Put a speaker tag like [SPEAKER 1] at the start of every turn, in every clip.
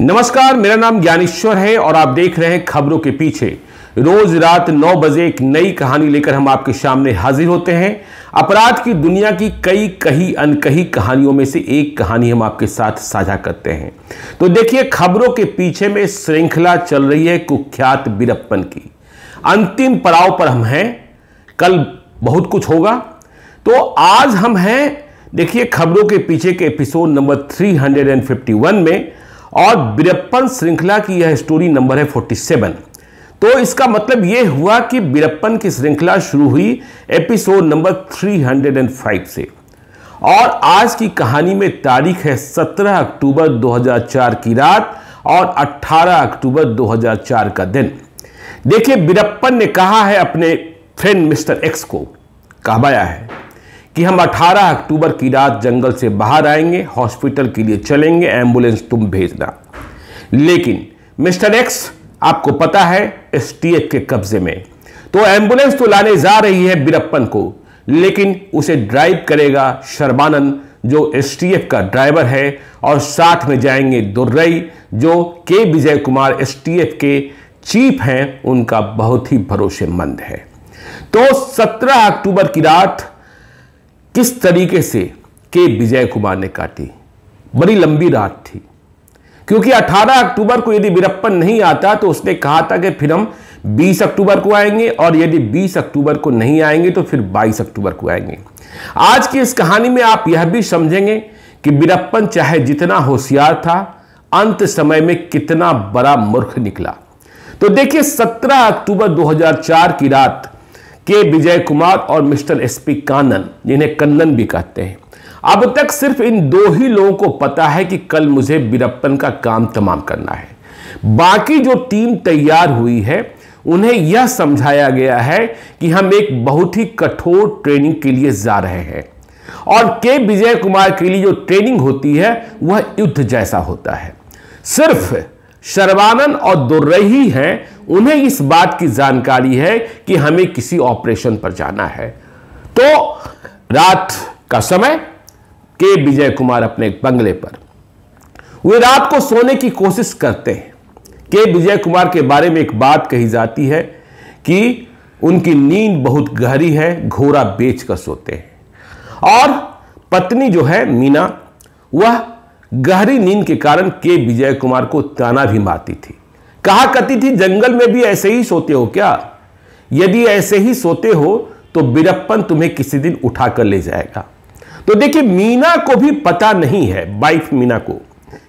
[SPEAKER 1] नमस्कार, मेरा नाम ज्ञानेश्वर है और आप देख रहे हैं खबरों के पीछे। रोज रात 9 बजे एक नई कहानी लेकर हम आपके सामने हाजिर होते हैं। अपराध की दुनिया की कई कही अनकही कहानियों में से एक कहानी हम आपके साथ साझा करते हैं। तो देखिए, खबरों के पीछे में श्रृंखला चल रही है कुख्यात बीरप्पन की। अंतिम पड़ाव पर हम हैं। कल बहुत कुछ होगा। तो आज हम हैं, देखिए, खबरों के पीछे के एपिसोड नंबर 351 में और बिरप्पन श्रृंखला की यह स्टोरी नंबर है 47 तो इसका मतलब यह हुआ कि बिरप्पन की श्रृंखला शुरू हुई एपिसोड नंबर 305 से। और आज की कहानी में तारीख है 17 अक्टूबर 2004 की रात और 18 अक्टूबर 2004 का दिन। देखिए, बिरप्पन ने कहा है अपने फ्रेंड मिस्टर एक्स को कहवाया है। कि हम 18 अक्टूबर की रात जंगल से बाहर आएँगे, हॉस्पिटल के लिए चलेंगे, एंबुलेंस तुम भेजना। लेकिन मिस्टर एक्स, आपको पता है, एसटीएफ के कब्जे में। तो एंबुलेंस तो लाने जा रही है बीरप्पन को, लेकिन उसे ड्राइव करेगा शर्मानंद, जो एसटीएफ का ड्राइवर है, और साथ में जाएँगे दुर्रई, जो के विजय कुमार एसटीएफ के चीफ हैं, उनका बहुत ही भरोसेमंद है। तो 17 अक्टूबर की रात किस तरीके से के विजय कुमार ने काटी? बड़ी लंबी रात थी। क्योंकि 18 अक्टूबर को यदि वीरप्पन नहीं आता तो उसने कहा था कि फिर हम 20 अक्टूबर को आएँगे, और यदि 20 अक्टूबर को नहीं आएँगे तो फिर 22 अक्टूबर को आएँगे। आज की इस कहानी में आप यह भी समझेंगे कि वीरप्पन चाहे जितना होशियार था, अंत समय में कितना बड़ा मूर्ख निकला। तो देखिए 17 अक्टूबर 2004 की रात के विजय कुमार और मिस्टर एस पी कानन, जिन्हें कन्नन भी कहते हैं। अब तक सिर्फ़ इन दो ही लोगों को पता है कि कल मुझे बीरप्पन का काम तमाम करना है। बाकी जो टीम तैयार हुई है, उन्हें यह समझाया गया है कि हम एक बहुत ही कठोर ट्रेनिंग के लिए जा रहे हैं। और के विजय कुमार के लिए जो ट्रेनिंग होती है, वह युद्ध जैसा होता है। सिर्फ़ शर्वानंद और दुर्रही हैं, उन्हें इस बात की जानकारी है कि हमें किसी ऑपरेशन पर जाना है। तो रात का समय, के विजय कुमार अपने बंगले पर। वे रात को सोने की कोशिश करते हैं। के विजय कुमार के बारे में एक बात कही जाती है कि उनकी नींद बहुत गहरी है, घोड़ा बेच कर सोते हैं। और पत्नी जो है, मीना, वह गहरी नींद के कारण के विजय कुमार को ताना भी मारती थी। कहा करती थी, जंगल में भी ऐसे ही सोते हो क्या? यदि ऐसे ही सोते हो तो बिरप्पन तुम्हें किसी दिन उठा कर ले जाएगा। तो देखिए, मीना को भी पता नहीं है, वाइफ मीना को,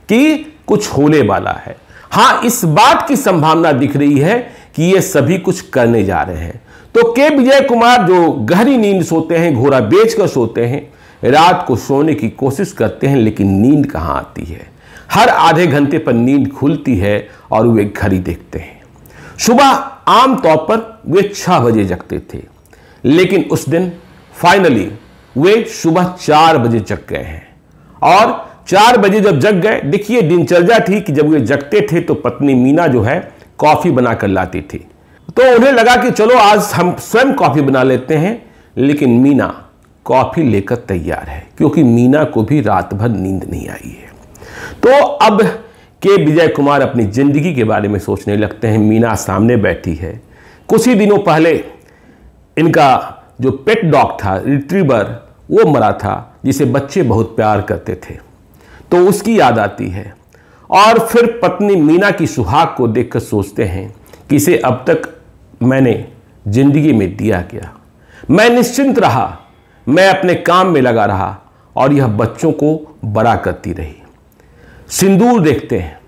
[SPEAKER 1] कि कुछ होने वाला है। हाँ, इस बात की संभावना दिख रही है कि ये सभी कुछ करने जा रहे हैं। तो के विजय कुमार जो गहरी नींद सोते हैं, घोड़ा बेचकर सोते हैं रात को सोने की कोशिश करते हैं, लेकिन नींद कहाँ आती है? हर आधे घंटे पर नींद खुलती है और वे घड़ी देखते हैं। सुबह आमतौर पर वे छह बजे जगते थे, लेकिन उस दिन फाइनली वे सुबह चार बजे जग गए हैं। और चार बजे जब जग गए, देखिए दिनचर्या थी कि जब वे जगते थे तो पत्नी मीना जो है कॉफ़ी बनाकर लाती थी। तो उन्हें लगा कि चलो आज हम स्वयं कॉफ़ी बना लेते हैं, लेकिन मीना कॉफ़ी लेकर तैयार है, क्योंकि मीना को भी रात भर नींद नहीं आई है। तो अब के विजय कुमार अपनी ज़िंदगी के बारे में सोचने लगते हैं। मीना सामने बैठी है। कुछ ही दिनों पहले इनका जो पेट डॉग था, रिट्रीवर, वो मरा था, जिसे बच्चे बहुत प्यार करते थे। तो उसकी याद आती है। और फिर पत्नी मीना की सुहाग को देखकर सोचते हैं कि इसे अब तक मैंने ज़िंदगी में दिया गया मैं निश्चिंत रहा मैं अपने काम में लगा रहा और यह बच्चों को बड़ा करती रही। सिंदूर देखते हैं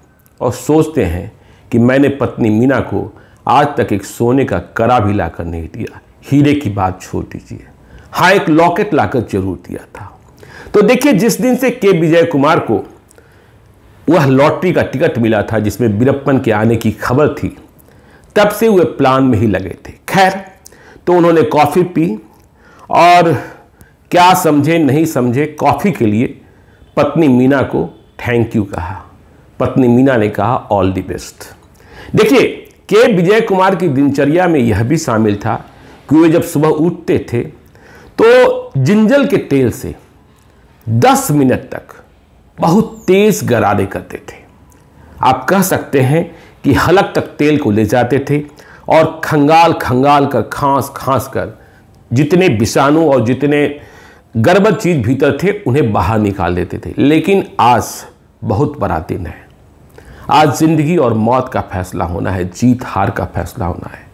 [SPEAKER 1] और सोचते हैं कि मैंने पत्नी मीना को आज तक एक सोने का करा भी लाकर नहीं दिया। हीरे की बात छोड़ दीजिए। हाँ एक लॉकेट लाकर ज़रूर दिया था। तो देखिए, जिस दिन से के विजय कुमार को वह लॉटरी का टिकट मिला था, जिसमें बीरप्पन के आने की खबर थी, तब से वे प्लान में ही लगे थे। खैर तो उन्होंने कॉफ़ी पी और क्या समझे, नहीं समझे, कॉफ़ी के लिए पत्नी मीना को थैंक यू कहा। पत्नी मीना ने कहा ऑल दी बेस्ट देखिए, के विजय कुमार की दिनचर्या में यह भी शामिल था कि वे जब सुबह उठते थे तो जिंजल के तेल से 10 मिनट तक बहुत तेज गरारे करते थे। आप कह सकते हैं कि हलक तक तेल को ले जाते थे और खंगाल खंगाल कर खांस खांस कर, जितने विषाणु और जितने गर्भत चीज़ भीतर थे, उन्हें बाहर निकाल देते थे। लेकिन आज बहुत बड़ा दिन है। आज ज़िंदगी और मौत का फैसला होना है, जीत हार का फैसला होना है।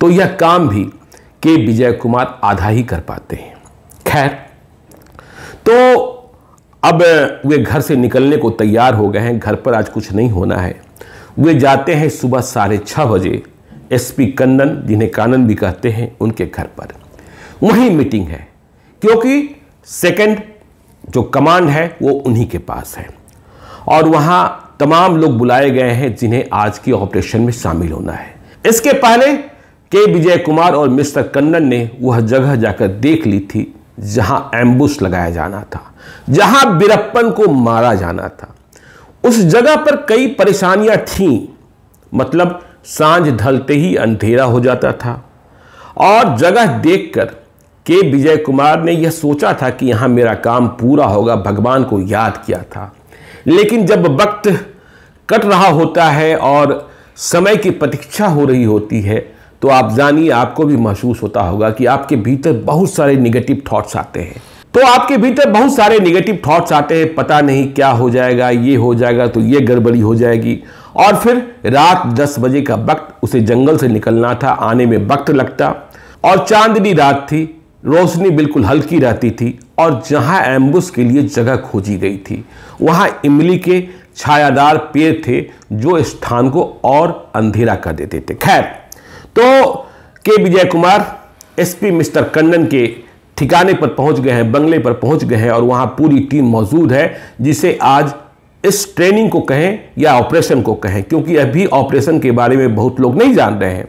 [SPEAKER 1] तो यह काम भी के विजय कुमार आधा ही कर पाते हैं। खैर तो अब वे घर से निकलने को तैयार हो गए हैं। घर पर आज कुछ नहीं होना है। वे जाते हैं सुबह साढ़े छः बजे। एसपी कन्नन, जिन्हें कानन भी कहते हैं, उनके घर पर। वहीं मीटिंग है, क्योंकि सेकंड जो कमांड है, वो उन्हीं के पास है। और वहाँ तमाम लोग बुलाए गए हैं जिन्हें आज की ऑपरेशन में शामिल होना है। इसके पहले के विजय कुमार और मिस्टर कन्नन ने वह जगह जाकर देख ली थी जहाँ एम्बुश लगाया जाना था, जहाँ बिरप्पन को मारा जाना था। उस जगह पर कई परेशानियाँ थीं मतलब साँझ ढलते ही अंधेरा हो जाता था। और जगह देखकर के विजय कुमार ने यह सोचा था कि यहाँ मेरा काम पूरा होगा, भगवान को याद किया था। लेकिन जब वक्त कट रहा होता है और समय की प्रतीक्षा हो रही होती है तो आप जानिए, आपको भी महसूस होता होगा कि आपके भीतर बहुत सारे निगेटिव थॉट्स आते हैं। तो आपके भीतर बहुत सारे निगेटिव थॉट्स आते हैं, पता नहीं क्या हो जाएगा, ये हो जाएगा तो ये गड़बड़ी हो जाएगी। और फिर रात 10 बजे का वक्त, उसे जंगल से निकलना था, आने में वक्त लगता। और चांदनी रात थी रोशनी बिल्कुल हल्की रहती थी और जहाँ एम्बुस के लिए जगह खोजी गई थी, वहाँ इमली के छायादार पेड़ थे जो स्थान को और अंधेरा कर देते थे। खैर तो K Vijay Kumar, SP mister Kannan के ठिकाने पर पहुँच गए हैं, बंगले पर पहुँच गए हैं और वहाँ पूरी टीम मौजूद है, जिसे आज इस ट्रेनिंग को कहें या ऑपरेशन को कहें, क्योंकि अभी ऑपरेशन के बारे में बहुत लोग नहीं जान रहे हैं।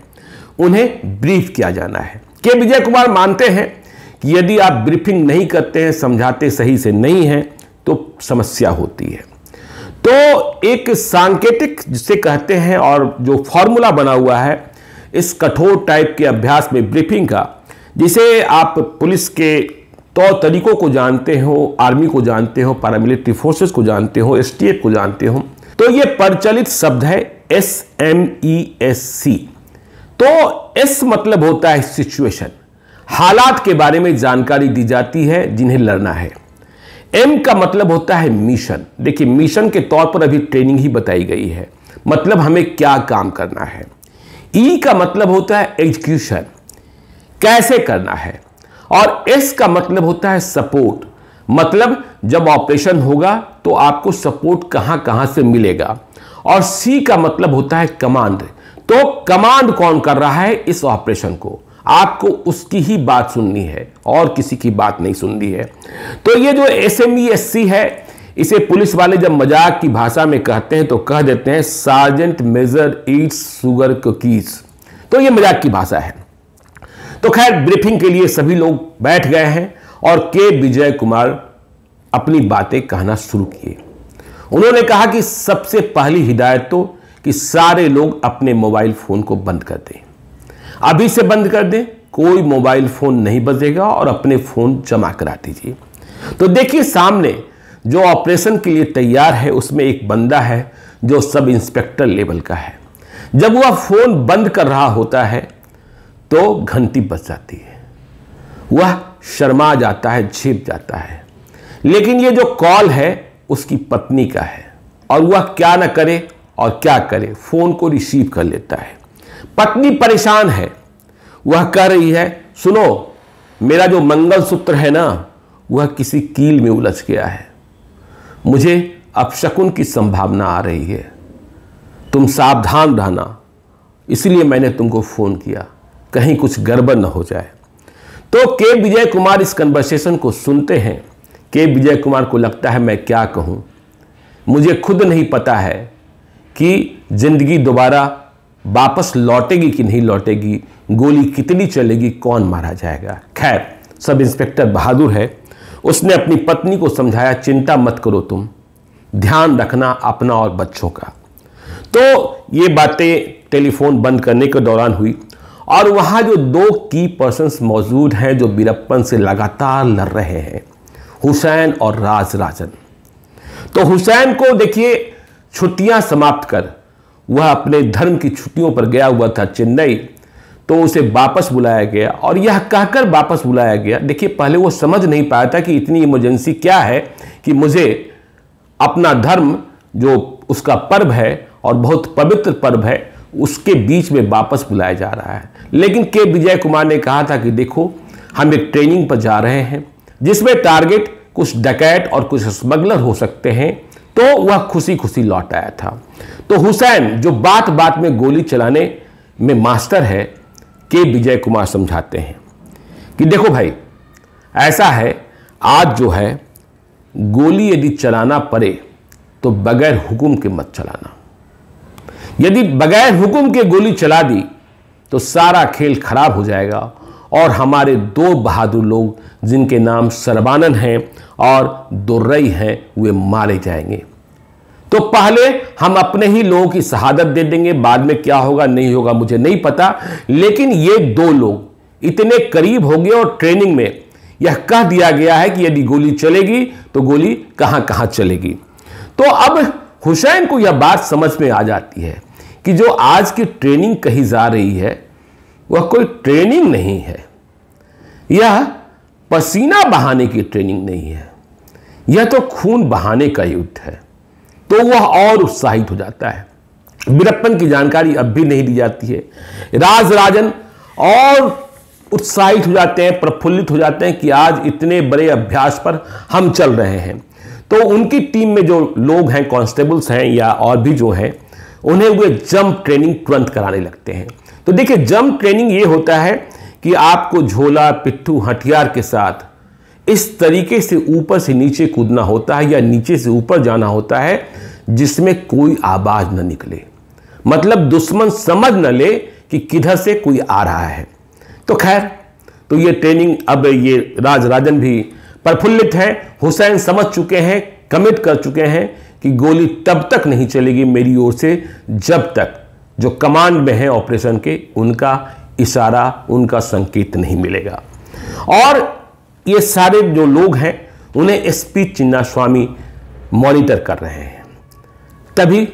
[SPEAKER 1] उन्हें ब्रीफ किया जाना है। के विजय कुमार मानते हैं कि यदि आप ब्रीफिंग नहीं करते हैं, समझाते सही से नहीं हैं तो समस्या होती है। तो एक सांकेतिक जिसे कहते हैं और जो फॉर्मूला बना हुआ है, इस कठोर टाइप के अभ्यास में ब्रीफिंग का, जिसे आप पुलिस के तौर तरीकों को जानते हो, आर्मी को जानते हो, पैरामिलिट्री फोर्सेस को जानते हो, एसटीएफ को जानते हो तो ये प्रचलित शब्द है S M E S C तो एस मतलब होता है सिचुएशन। हालात के बारे में जानकारी दी जाती है, जिन्हें लड़ना है। एम का मतलब होता है मिशन देखिए मिशन के तौर पर अभी ट्रेनिंग ही बताई गई है। मतलब हमें क्या काम करना है। ई e का मतलब होता है एग्जीक्यूशन कैसे करना है? और एस का मतलब होता है सपोर्ट मतलब जब ऑपरेशन होगा तो आपको सपोर्ट कहाँ कहाँ से मिलेगा। और सी का मतलब होता है कमांड तो कमांड कौन कर रहा है इस ऑपरेशन को? आपको उसकी ही बात सुननी है, और किसी की बात नहीं सुननी है। तो ये जो S M E S C है, इसे पुलिस वाले जब मज़ाक की भाषा में कहते हैं तो कह देते हैं sergeant major eats sugar cookies तो ये मज़ाक की भाषा है। तो खैर ब्रीफिंग के लिए सभी लोग बैठ गए हैं, और के विजय कुमार अपनी बातें कहना शुरू किए। उन्होंने कहा कि सबसे पहली हिदायत तो कि सारे लोग अपने मोबाइल फ़ोन को बंद कर दें। अभी से बंद कर दें। कोई मोबाइल फ़ोन नहीं बजेगा और अपने फ़ोन जमा करा दीजिए। तो देखिए सामने जो ऑपरेशन के लिए तैयार है, उसमें एक बंदा है जो सब इंस्पेक्टर लेवल का है। जब वह फ़ोन बंद कर रहा होता है तो घंटी बच जाती है। वह शर्मा जाता है छिप जाता है। लेकिन ये जो कॉल है, उसकी पत्नी का है। और वह क्या ना करे और क्या करे, फ़ोन को रिसीव कर लेता है। पत्नी परेशान है। वह कह रही है, सुनो, मेरा जो मंगलसूत्र है ना, वह किसी कील में उलझ गया है। मुझे अपशकुन की संभावना आ रही है। तुम सावधान रहना। इसलिए मैंने तुमको फ़ोन किया। कहीं कुछ गड़बड़ न हो जाए। तो के विजय कुमार इस कन्वर्सेशन को सुनते हैं। के विजय कुमार को लगता है, मैं क्या कहूँ? मुझे खुद नहीं पता है कि ज़िंदगी दोबारा वापस लौटेगी कि नहीं लौटेगी, गोली कितनी चलेगी, कौन मारा जाएगा? खैर, सब इंस्पेक्टर बहादुर है। उसने अपनी पत्नी को समझाया, चिंता मत करो तुम। ध्यान रखना अपना और बच्चों का। तो ये बातें टेलीफोन बंद करने के दौरान हुई और वहाँ जो दो की पर्सनस मौजूद हैं, जो बीरप्पन से लगातार लड़ रहे हैं, हुसैन और राज राजन तो हुसैन को देखिए, छुट्टियाँ समाप्त कर वह अपने धर्म की छुट्टियों पर गया हुआ था चेन्नई तो उसे वापस बुलाया गया। और यह कहकर वापस बुलाया गया, देखिए, पहले वो समझ नहीं पाया था कि इतनी इमरजेंसी क्या है कि मुझे अपना धर्म जो उसका पर्व है और बहुत पवित्र पर्व है, उसके बीच में वापस बुलाया जा रहा है। लेकिन के विजय कुमार ने कहा था कि देखो, हम एक ट्रेनिंग पर जा रहे हैं, जिसमें टारगेट कुछ डकैत और कुछ स्मगलर हो सकते हैं तो वह खुशी खुशी लौट आया था। तो हुसैन, जो बात बात में गोली चलाने में मास्टर है, के विजय कुमार समझाते हैं कि देखो भाई, ऐसा है, आज जो है, गोली यदि चलाना पड़े तो बगैर हुक्म के मत चलाना। यदि बगैर हुक्म के गोली चला दी तो सारा खेल खराब हो जाएगा और हमारे दो बहादुर लोग, जिनके नाम सरबानन हैं और दुर्रई हैं, वे मारे जाएँगे। तो पहले हम अपने ही लोगों की शहादत दे देंगे। बाद में क्या होगा, नहीं होगा, मुझे नहीं पता। लेकिन ये दो लोग इतने करीब हो गए और ट्रेनिंग में यह कह दिया गया है कि यदि गोली चलेगी तो गोली कहाँ कहाँ चलेगी। तो अब हुसैन को यह बात समझ में आ जाती है कि जो आज की ट्रेनिंग कही जा रही है, वह कोई ट्रेनिंग नहीं है। यह पसीना बहाने की ट्रेनिंग नहीं है यह तो खून बहाने का युद्ध है तो वह और उत्साहित हो जाता है। वीरप्पन की जानकारी अब भी नहीं दी जाती है। राज राजन और उत्साहित हो जाते हैं, प्रफुल्लित हो जाते हैं कि आज इतने बड़े अभ्यास पर हम चल रहे हैं। तो उनकी टीम में जो लोग हैं, कांस्टेबल्स हैं या और भी जो हैं, उन्हें वे जंप ट्रेनिंग तुरंत कराने लगते हैं। तो देखिए, जंप ट्रेनिंग ये होता है कि आपको झोला, पिट्ठू, हथियार के साथ इस तरीके से ऊपर से नीचे कूदना होता है या नीचे से ऊपर जाना होता है, जिसमें कोई आवाज़ न निकले। मतलब दुश्मन समझ न ले कि किधर से कोई आ रहा है। तो खैर तो ये ट्रेनिंग, अब ये राज राजन भी प्रफुल्लित है, हुसैन समझ चुके हैं, कमिट कर चुके हैं कि गोली तब तक नहीं चलेगी मेरी ओर से जब तक जो कमांड में है ऑपरेशन के, उनका इशारा उनका संकेत नहीं मिलेगा। और ये सारे जो लोग हैं, उन्हें एसपी चिन्ना स्वामी मॉनिटर कर रहे हैं। तभी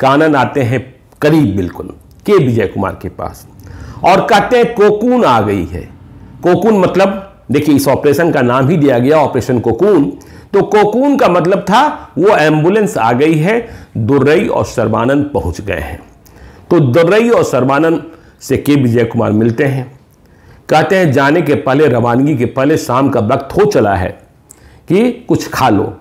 [SPEAKER 1] कानन आते हैं करीब बिल्कुल, के विजय कुमार के पास, और कहते हैं, कोकून आ गई है। कोकून मतलब देखिए, इस ऑपरेशन का नाम ही दिया गया, ऑपरेशन कोकून। तो कोकून का मतलब था, वो एंबुलेंस आ गई है, दुर्रई और सर्वानंद पहुँच गए हैं। तो दुर्रई और सर्बानंद से के विजय कुमार मिलते हैं। कहते हैं, जाने के पहले, रवानगी के पहले शाम का वक्त हो चला है कि कुछ खा लो।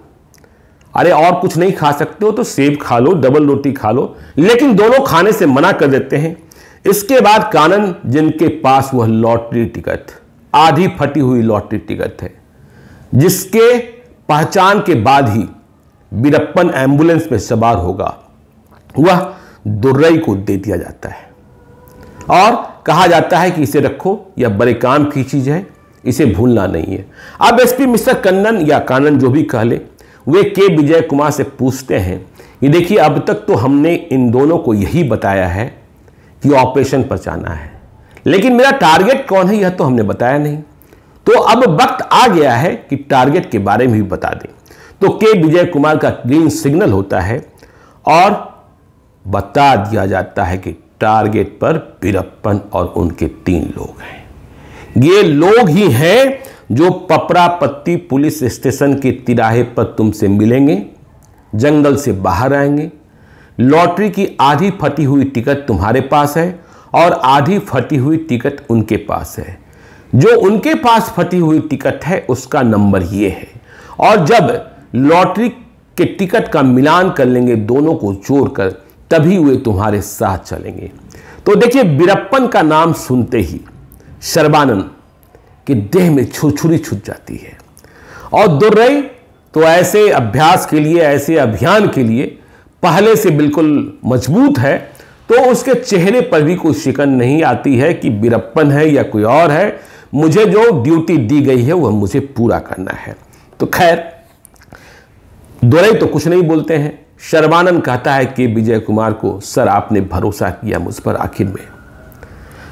[SPEAKER 1] अरे, और कुछ नहीं खा सकते हो तो सेब खा लो, डबल रोटी खा लो, लेकिन दोनों खाने से मना कर देते हैं। इसके बाद कानन, जिनके पास वह लॉटरी टिकट, आधी फटी हुई लॉटरी टिकट है, जिसके पहचान के बाद ही बीरप्पन एंबुलेंस में सवार होगा, वह दुर्रई को दे दिया जाता है। और कहा जाता है कि इसे रखो, यह बड़े काम की चीज़ है, इसे भूलना नहीं है। अब एसपी मिस्टर कन्नन या कानन जो भी कह ले, वे के विजय कुमार से पूछते हैं कि देखिए, अब तक तो हमने इन दोनों को यही बताया है कि ऑपरेशन पर जाना है। लेकिन मेरा टारगेट कौन है, यह तो हमने बताया नहीं। तो अब वक्त आ गया है कि टारगेट के बारे में भी बता दें। तो के विजय कुमार का ग्रीन सिग्नल होता है और बता दिया जाता है कि टारगेट पर बीरप्पन और उनके तीन लोग हैं। ये लोग ही हैं जो पपरापत्ती पुलिस स्टेशन के तिराहे पर तुमसे मिलेंगे, जंगल से बाहर आएँगे। लॉटरी की आधी फटी हुई टिकट तुम्हारे पास है और आधी फटी हुई टिकट उनके पास है। जो उनके पास फटी हुई टिकट है, उसका नंबर ये है। और जब लॉटरी के टिकट का मिलान कर लेंगे, दोनों को जोड़कर तभी वे तुम्हारे साथ चलेंगे। तो देखिए बीरप्पन का नाम सुनते ही शर्बानंद की देह में छुरछुरी छुट जाती है। और दुर्रई तो ऐसे अभ्यास के लिए, ऐसे अभियान के लिए पहले से बिल्कुल मज़बूत है तो उसके चेहरे पर भी कोई शिकन नहीं आती है कि बीरप्पन है या कोई और है। मुझे जो ड्यूटी दी गई है, वह मुझे पूरा करना है। तो खैर दोरई तो कुछ नहीं बोलते हैं। शर्मानंद कहता है कि विजय कुमार को, सर, आपने भरोसा किया मुझ पर आखिर में।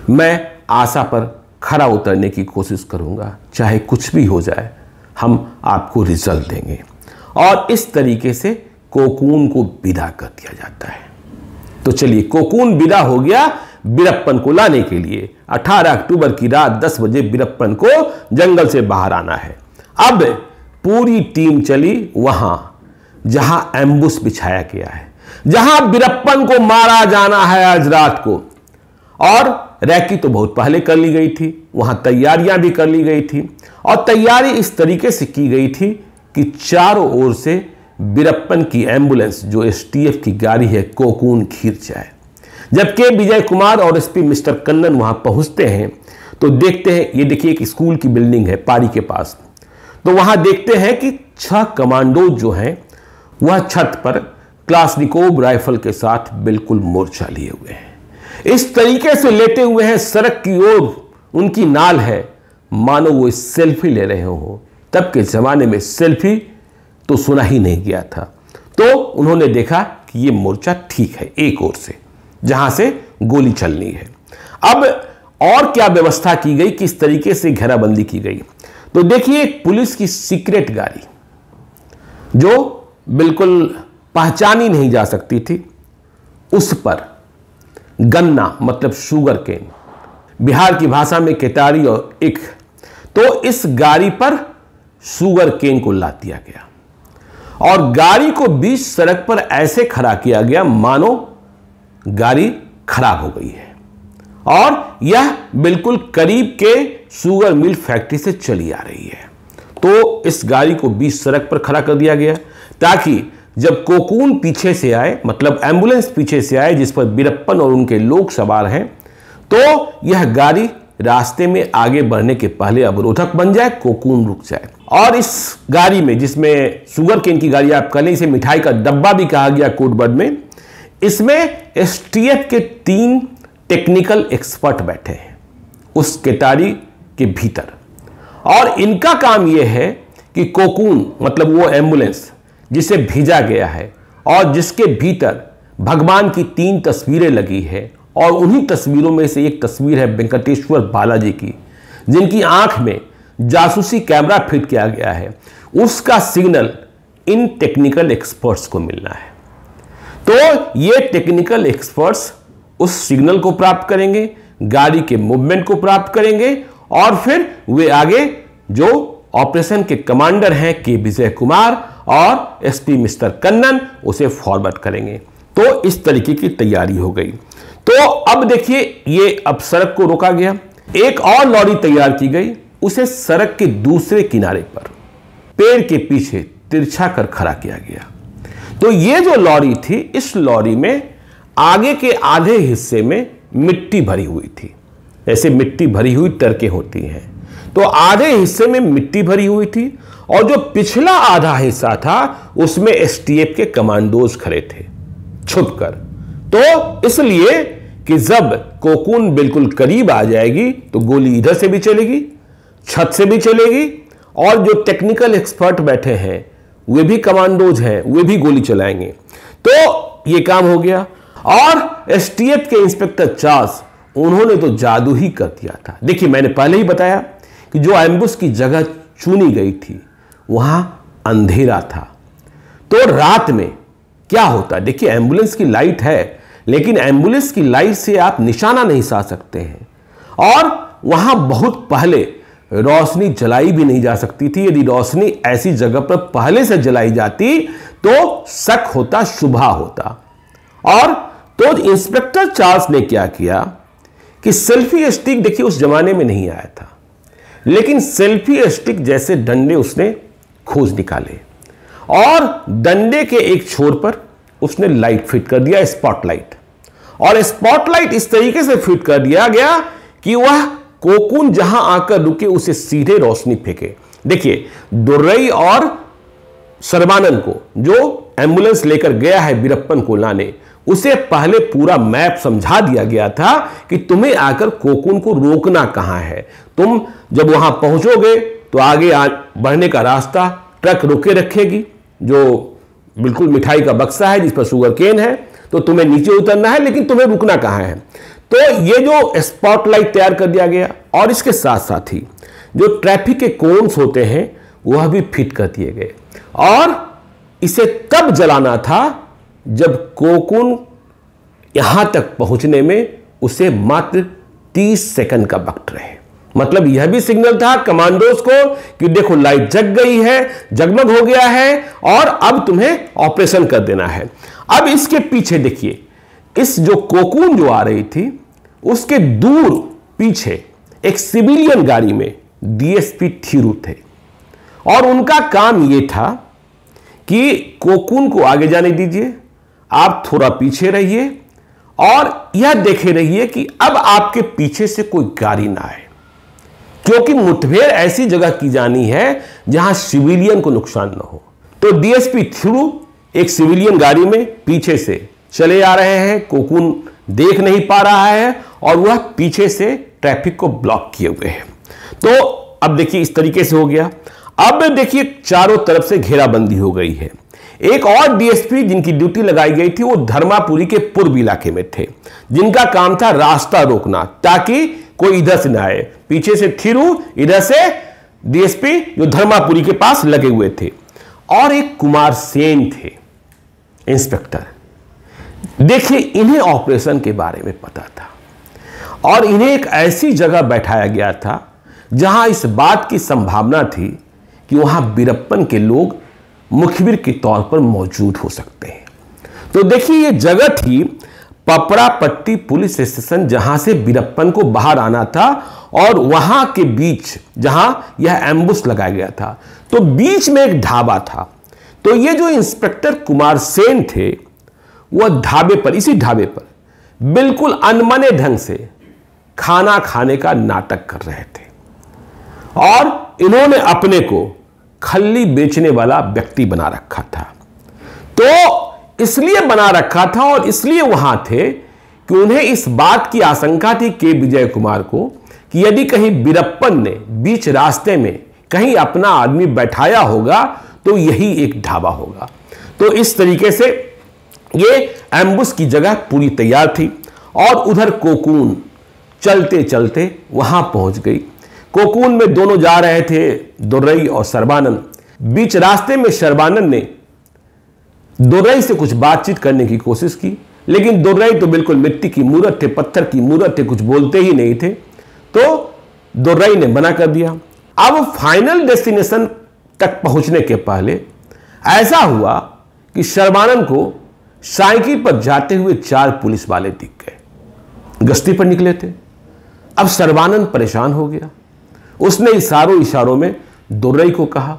[SPEAKER 1] मैं आशा पर खरा उतरने की कोशिश करूँगा, चाहे कुछ भी हो जाए, हम आपको रिज़ल्ट देंगे। और इस तरीके से कोकून को विदा कर दिया जाता है। तो चलिए, कोकून विदा हो गया बीरप्पन को लाने के लिए। 18 अक्टूबर की रात 10 बजे बीरप्पन को जंगल से बाहर आना है। अब पूरी टीम चली वहाँ। जहाँ एम्बुस बिछाया गया है, जहाँ बिरप्पन को मारा जाना है आज रात को। और रैकी तो बहुत पहले कर ली गई थी, वहाँ तैयारियाँ भी कर ली गई थी, और तैयारी इस तरीके से की गई थी कि चारों ओर से बिरप्पन की एंबुलेंस, जो एसटीएफ की गाड़ी है, कोकून खींच जाए। जबकि विजय कुमार और एसपी मिस्टर कन्नन वहाँ पहुँचते हैं तो देखते हैं, ये देखिए एक स्कूल की बिल्डिंग है, पारी के पास। तो वहाँ देखते हैं कि छह कमांडो जो हैं वह छत पर क्लासनिकोव राइफल के साथ बिल्कुल मोर्चा लिए हुए हैं। इस तरीके से लेते हुए हैं सड़क की ओर। उनकी नाल है, मानो वो सेल्फी ले रहे हो। तब के जमाने में सेल्फी तो सुना ही नहीं गया था। तो उन्होंने देखा कि ये मोर्चा ठीक है, एक ओर से, जहाँ से गोली चलनी है। अब और क्या व्यवस्था की गई, किस तरीके से घेराबंदी की गई? तो देखिए पुलिस की सीक्रेट गाड़ी, जो बिल्कुल पहचानी नहीं जा सकती थी। उस पर गन्ना मतलब शुगर केन बिहार की भाषा में केतारी और एक तो इस गाड़ी पर शुगर केन को ला दिया गया। और गाड़ी को बीच सड़क पर ऐसे खड़ा किया गया, मानो गाड़ी खराब हो गई है। और यह बिल्कुल करीब के शुगर मिल फैक्ट्री से चली आ रही है। तो इस गाड़ी को बीच सड़क पर खड़ा कर दिया गया। ताकि जब कोकून पीछे से आए मतलब एंबुलेंस पीछे से आए, जिस पर बीरप्पन और उनके लोग सवार हैं तो यह गाड़ी रास्ते में आगे बढ़ने के पहले अवरोधक बन जाए, कोकून रुक जाए। और इस गाड़ी में, जिसमें शुगर केन की गाड़ी, आप कह इसे मिठाई का डब्बा भी कहा गया कोटबर्ड में, इसमें एसटीएफ के तीन टेक्निकल एक्सपर्ट बैठे हैं, उस केतारी के भीतर। और इनका काम यह है कि कोकून मतलब वो एंबुलेंस जिसे भेजा गया है और जिसके भीतर भगवान की तीन तस्वीरें लगी है और उन्हीं तस्वीरों में से एक तस्वीर है वेंकटेश्वर बालाजी की, जिनकी आँख में जासूसी कैमरा फिट किया गया है। उसका सिग्नल इन टेक्निकल एक्सपर्ट्स को मिलना है। तो ये टेक्निकल एक्सपर्ट्स उस सिग्नल को प्राप्त करेंगे, गाड़ी के मूवमेंट को प्राप्त करेंगे और फिर वे आगे जो ऑपरेशन के कमांडर हैं के विजय कुमार और एसपी मिस्टर कन्नन उसे फॉरवर्ड करेंगे। तो इस तरीके की तैयारी हो गई। तो अब देखिए, ये अब सड़क को रोका गया। एक और लॉरी तैयार की गई, उसे सड़क के दूसरे किनारे पर, पेड़ के पीछे तिरछा कर खड़ा किया गया। तो ये जो लॉरी थी, इस लॉरी में आगे के आधे हिस्से में मिट्टी भरी हुई थी। ऐसे मिट्टी भरी हुई टरके होती हैं। तो आधे हिस्से में मिट्टी भरी हुई थी और जो पिछला आधा हिस्सा था, उसमें एसटीएफ के कमांडोज खड़े थे। छुपकर। तो इसलिए कि जब कोकून बिल्कुल करीब आ जाएगी तो गोली इधर से भी चलेगी, छत से भी चलेगी, और जो टेक्निकल एक्सपर्ट बैठे हैं, वे भी कमांडोज हैं, वे भी गोली चलाएँगे। तो ये काम हो गया। और एसटीएफ के इंस्पेक्टर चार्ल्स, उन्होंने तो जादू ही कर दिया था। देखिए, मैंने पहले ही बताया कि जो एम्बुस की जगह चुनी गई थी वहाँ अंधेरा था। तो रात में क्या होता? देखिए, एंबुलेंस की लाइट है, लेकिन एंबुलेंस की लाइट से आप निशाना नहीं सा सकते हैं। और वहाँ बहुत पहले रोशनी जलाई भी नहीं जा सकती थी। यदि रोशनी ऐसी जगह पर पहले से जलाई जाती तो शक होता, शुभा होता। और तो इंस्पेक्टर चार्ल्स ने क्या किया कि सेल्फी स्टिक देखिए, उस जमाने में नहीं आया था। लेकिन सेल्फी स्टिक जैसे डंडे उसने खोज निकाले। और डंडे के एक छोर पर उसने लाइट फिट कर दिया स्पॉटलाइट और स्पॉटलाइट इस तरीके से फिट कर दिया गया कि वह कोकुन जहाँ आकर रुके, उसे सीधे रोशनी फेंके। देखिए, दुर्रई और सर्वानंद को, जो एंबुलेंस लेकर गया है बीरप्पन को लाने उसे पहले पूरा मैप समझा दिया गया था कि तुम्हें आकर कोकुन को रोकना कहाँ है। तुम जब वहाँ पहुंचोगे तो आगे आ, बढ़ने का रास्ता ट्रक रोके रखेगी जो बिल्कुल मिठाई का बक्सा है जिस पर शुगर केन है तो तुम्हें नीचे उतरना है लेकिन तुम्हें रुकना कहाँ है? तो ये जो स्पॉटलाइट तैयार कर दिया गया और इसके साथ साथ ही जो ट्रैफ़िक के कोन्स होते हैं वह भी फिट कर दिए गए। और इसे तब जलाना था जब कोकुन यहाँ तक पहुँचने में उसे मात्र 30 सेकंड का वक्त रहे। मतलब यह भी सिग्नल था कमांडोज को कि देखो, लाइट जग गई है, जगमग हो गया है, और अब तुम्हें ऑपरेशन कर देना है। अब इसके पीछे देखिए, इस जो कोकून जो आ रही थी, उसके दूर पीछे एक सिविलियन गाड़ी में डीएसपी थीरू थे। और उनका काम यह था कि कोकून को आगे जाने दीजिए, आप थोड़ा पीछे रहिए, और यह देखे रहिए कि अब आपके पीछे से कोई गाड़ी ना आए। क्योंकि मुठभेड़ ऐसी जगह की जानी है जहाँ सिविलियन को नुकसान ना हो। तो डीएसपी थ्रू एक सिविलियन गाड़ी में पीछे से चले आ रहे हैं, कोकुन देख नहीं पा रहा है और वह पीछे से ट्रैफ़िक को ब्लॉक किए हुए हैं। तो अब देखिए इस तरीके से हो गया। अब देखिए चारों तरफ़ से घेराबंदी हो गई है। एक और डीएसपी जिनकी ड्यूटी लगाई गई थी, वो धर्मापुरी के पूर्व इलाके में थे। जिनका काम था रास्ता रोकना, ताकि कोई इधर से ना आए। पीछे से थिरू इधर से डीएसपी जो धर्मापुरी के पास लगे हुए थे। और एक कुमार सेन थे, इंस्पेक्टर। देखिए, इन्हें ऑपरेशन के बारे में पता था। और इन्हें एक ऐसी जगह बैठाया गया था, जहाँ इस बात की संभावना थी कि वहाँ बीरप्पन के लोग मुखबिर के तौर पर मौजूद हो सकते हैं। तो देखिए, ये जगह थी पपड़ापट्टी पुलिस स्टेशन जहाँ से बीरप्पन को बाहर आना था और वहाँ के बीच जहाँ यह एम्बुस लगाया गया था। तो बीच में एक ढाबा था। तो ये जो इंस्पेक्टर कुमार सेन थे वह ढाबे पर, इसी ढाबे पर बिल्कुल अनमने ढंग से खाना खाने का नाटक कर रहे थे। और इन्होंने अपने को खल्ली बेचने वाला व्यक्ति बना रखा था। तो इसलिए बना रखा था और इसलिए वहाँ थे कि उन्हें इस बात की आशंका थी के विजय कुमार को कि यदि कहीं बीरप्पन ने बीच रास्ते में कहीं अपना आदमी बैठाया होगा तो यही एक ढाबा होगा। तो इस तरीके से ये एम्बुस की जगह पूरी तैयार थी और उधर कोकून चलते चलते वहाँ पहुँच गई। कोकून में दोनों जा रहे थे, दुर्रई और सर्बानंद बीच रास्ते में शर्बानंद ने दुर्रई से कुछ बातचीत करने की कोशिश की, लेकिन दुर्रई तो बिल्कुल मिट्टी की मूर्त थे, पत्थर की मूर्त थे, कुछ बोलते ही नहीं थे। तो दुर्रई ने मना कर दिया। अब फाइनल डेस्टिनेशन तक पहुँचने के पहले ऐसा हुआ कि शर्बानंद को साइकिल पर जाते हुए चार पुलिस वाले दिख गए। गश्ती पर निकले थे। अब सर्वानंद परेशान हो गया। उसने इशारों इशारों में दुर्रई को कहा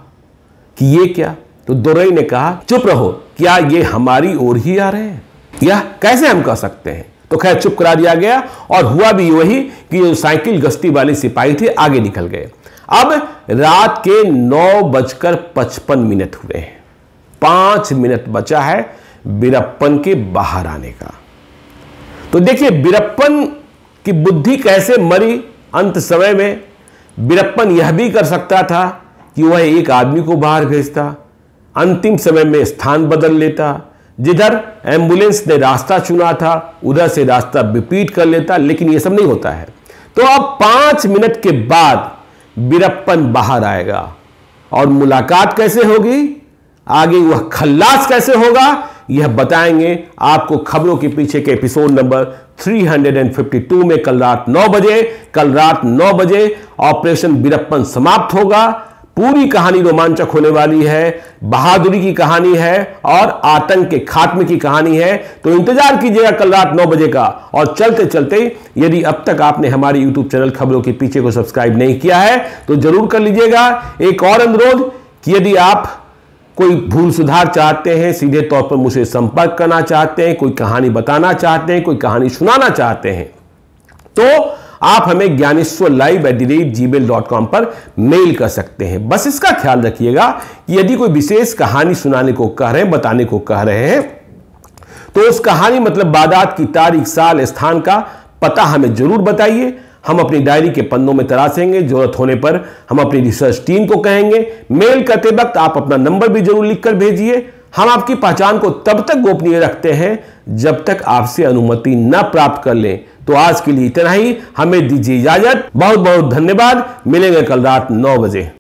[SPEAKER 1] कि ये क्या? तो दुर्रई ने कहा, चुप रहो, क्या ये हमारी ओर ही आ रहे हैं? या कैसे हम कह सकते हैं? तो खैर, चुप करा दिया गया और हुआ भी वही कि जो साइकिल गश्ती वाले सिपाही थे, आगे निकल गए। अब रात के नौ बजकर पचपन मिनट हुए हैं। पाँच मिनट बचा है बीरप्पन के बाहर आने का। तो देखिए, बीरप्पन की बुद्धि कैसे मरी अंत समय में, बीरप्पन यह भी कर सकता था कि वह एक आदमी को बाहर भेजता अंतिम समय में स्थान बदल लेता। जिधर एंबुलेंस ने रास्ता चुना था, उधर से रास्ता रिपीट कर लेता, लेकिन यह सब नहीं होता है। तो अब पाँच मिनट के बाद बीरप्पन बाहर आएगा। और मुलाकात कैसे होगी? आगे वह खल्लास कैसे होगा? यह बताएँगे आपको खबरों के पीछे के एपिसोड नंबर 352 में कल रात 9 बजे, कल रात 9 बजे ऑपरेशन बीरप्पन समाप्त होगा। पूरी कहानी रोमांचक होने वाली है, बहादुरी की कहानी है और आतंक के खात्मे की कहानी है। तो इंतज़ार कीजिएगा कल रात 9 बजे का। और चलते चलते, यदि अब तक आपने हमारे यूट्यूब चैनल खबरों के पीछे को सब्सक्राइब नहीं किया है तो ज़रूर कर लीजिएगा। एक और अनुरोध कि यदि आप कोई भूल सुधार चाहते हैं, सीधे तौर पर मुझसे संपर्क करना चाहते हैं, कोई कहानी बताना चाहते हैं, कोई कहानी सुनाना चाहते हैं तो आप हमें Gyaneshwar live at the rate Gmail dot com पर मेल कर सकते हैं। बस इसका ख्याल रखिएगा कि यदि कोई विशेष कहानी सुनाने को कह रहे हैं, बताने को कह रहे हैं तो उस कहानी मतलब बादात की तारीख, साल, स्थान का पता हमें ज़रूर बताइए। हम अपनी डायरी के पन्नों में तराशेंगे। ज़रूरत होने पर हम अपनी रिसर्च टीम को कहेंगे। मेल करते वक्त आप अपना नंबर भी ज़रूर लिखकर भेजिए। हम आपकी पहचान को तब तक गोपनीय रखते हैं जब तक आपसे अनुमति न प्राप्त कर लें। तो आज के लिए इतना ही। हमें दीजिए इजाज़त। बहुत बहुत धन्यवाद। मिलेंगे कल रात नौ बजे।